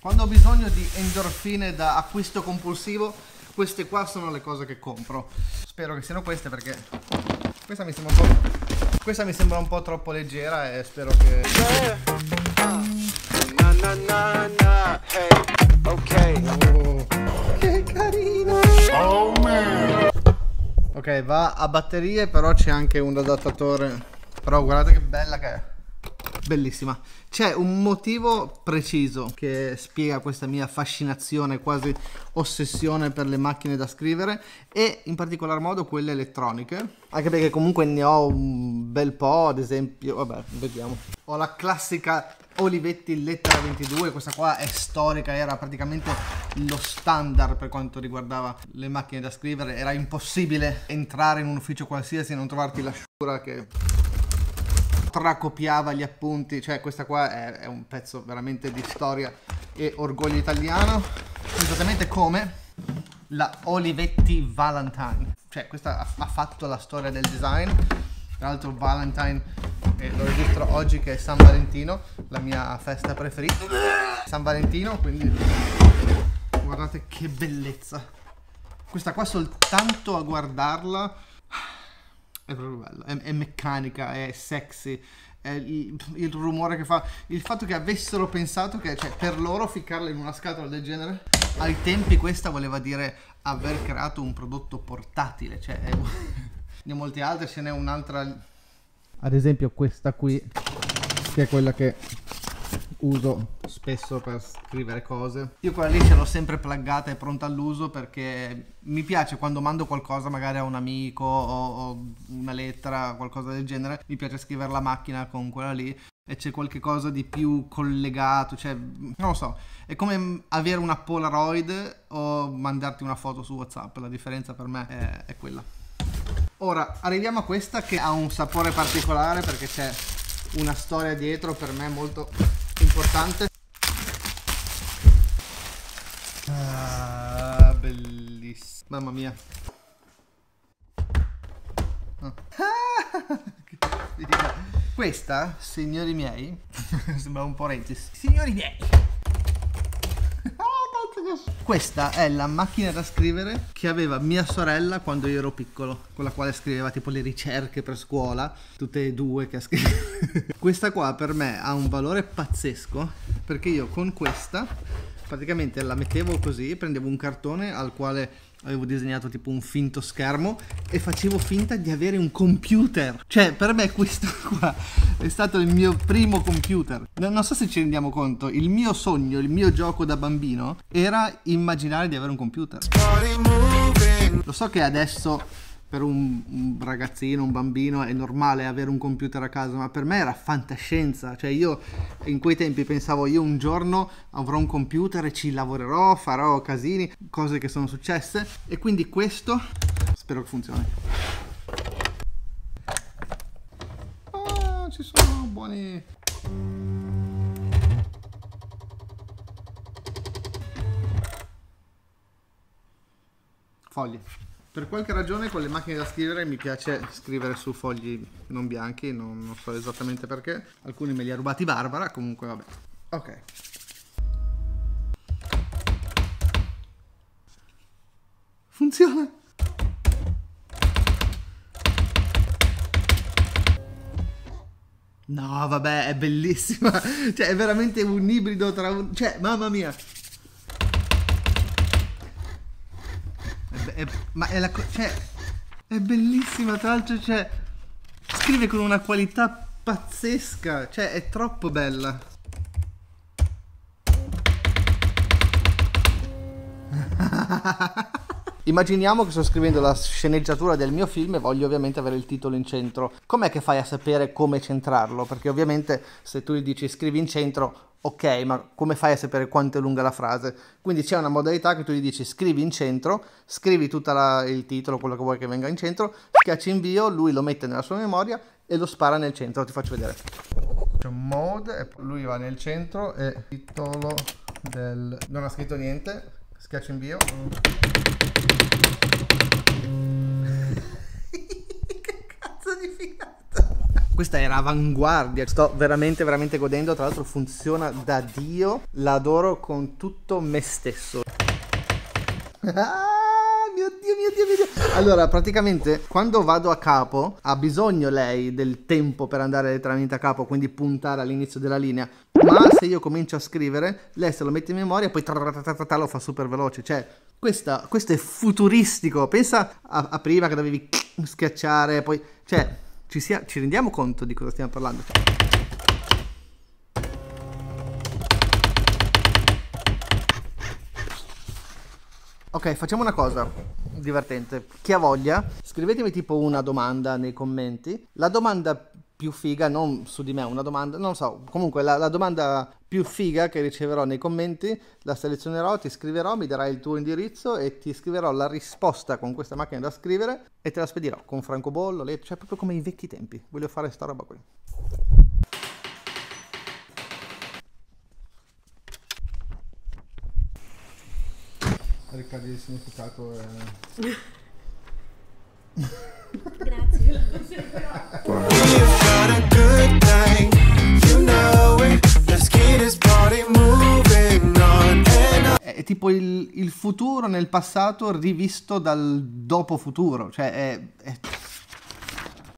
Quando ho bisogno di endorfine da acquisto compulsivo, queste qua sono le cose che compro. Spero che siano queste perché questa mi sembra un po', questa mi sembra un po' troppo leggera e spero che... Oh, che carino! Ok, va a batterie, però c'è anche un adattatore. Però guardate che bella che è. Bellissima. C'è un motivo preciso che spiega questa mia fascinazione, quasi ossessione per le macchine da scrivere e in particolar modo quelle elettroniche. Anche perché comunque ne ho un bel po', ad esempio, vabbè, vediamo. Ho la classica Olivetti Lettera 22, questa qua è storica, era praticamente lo standard per quanto riguardava le macchine da scrivere, era impossibile entrare in un ufficio qualsiasi e non trovarti la sciura che tracopiava gli appunti, cioè questa qua è, è un pezzo veramente di storia e orgoglio italiano, esattamente come la Olivetti Valentine, cioè questa ha, ha fatto la storia del design, tra l'altro Valentine eh, lo registro oggi che è San Valentino, la mia festa preferita, San Valentino, quindi guardate che bellezza, questa qua soltanto a guardarla è proprio bello, è, è meccanica, è sexy, è il, il rumore che fa, il fatto che avessero pensato che cioè, per loro ficcarla in una scatola del genere, ai tempi questa voleva dire aver creato un prodotto portatile, cioè è- ne molti altri, ce n'è un'altra, ad esempio questa qui, che è quella che uso spesso per scrivere cose. Io quella lì ce l'ho sempre pluggata e pronta all'uso perché mi piace quando mando qualcosa magari a un amico o, o una lettera, qualcosa del genere, mi piace scrivere la macchina con quella lì e c'è qualche cosa di più collegato, cioè non lo so, è come avere una Polaroid o mandarti una foto su WhatsApp, la differenza per me è, è quella. Ora arriviamo a questa che ha un sapore particolare perché c'è una storia dietro per me molto importante. Ah, bellissimo. Mamma mia. Figa. Questa, signori miei, sembra un po' Regis. Signori miei. Questa è la macchina da scrivere che aveva mia sorella quando io ero piccolo, con la quale scriveva tipo le ricerche per scuola, tutte e due che ha scritto. questa qua per me ha un valore pazzesco perché io con questa praticamente la mettevo così, prendevo un cartone al quale avevo disegnato tipo un finto schermo e facevo finta di avere un computer. Cioè, per me questo qua è stato il mio primo computer. No- Non so se ci rendiamo conto, il mio sogno, il mio gioco da bambino era immaginare di avere un computer. Lo so che adesso per un, un ragazzino, un bambino è normale avere un computer a casa, ma per me era fantascienza. Cioè io in quei tempi pensavo io un giorno avrò un computer e ci lavorerò, farò casini, cose che sono successe e quindi questo spero che funzioni. Ah, ci sono buoni fogli. Per qualche ragione con le macchine da scrivere mi piace scrivere su fogli non bianchi, non, non so esattamente perché. Alcuni me li ha rubati Barbara, comunque vabbè. Ok. Funziona. No, vabbè, è bellissima. Cioè, è veramente un ibrido tra un... Cioè, mamma mia. È ma è la cioè è bellissima tra l'altro cioè scrive con una qualità pazzesca cioè è troppo bella Immaginiamo che sto scrivendo la sceneggiatura del mio film e voglio ovviamente avere il titolo in centro. Com'è che fai a sapere come centrarlo? Perché ovviamente se tu gli dici scrivi in centro, ok, ma come fai a sapere quanto è lunga la frase? Quindi c'è una modalità che tu gli dici scrivi in centro, scrivi tutto il titolo, quello che vuoi che venga in centro, schiacci invio, lui lo mette nella sua memoria e lo spara nel centro, ti faccio vedere. C'è un mode lui va nel centro e titolo del... non ha scritto niente, schiaccio invio. che questa era avanguardia. Sto veramente, veramente godendo. Tra l'altro funziona da Dio. L'adoro con tutto me stesso. Ah, mio Dio, mio Dio, mio Dio. Allora, praticamente, quando vado a capo, ha bisogno lei del tempo per andare letteralmente a capo, quindi puntare all'inizio della linea. Ma se io comincio a scrivere, lei se lo mette in memoria e poi lo fa super veloce. Cioè, questa, questo è futuristico. Pensa a, a prima che dovevi schiacciare, poi... Cioè, ci, sia, ci rendiamo conto di cosa stiamo parlando? Ok, facciamo una cosa divertente. Chi ha voglia, scrivetemi tipo una domanda nei commenti. La domanda più figa, non su di me, una domanda, non so, comunque la, la, domanda più figa che riceverò nei commenti la selezionerò, ti scriverò, mi darai il tuo indirizzo e ti scriverò la risposta con questa macchina da scrivere e te la spedirò con francobollo, cioè proprio come i vecchi tempi. Voglio fare sta roba qui. Riccardi il significato è... Grazie. È tipo il, il futuro nel passato rivisto dal dopo futuro, cioè è, è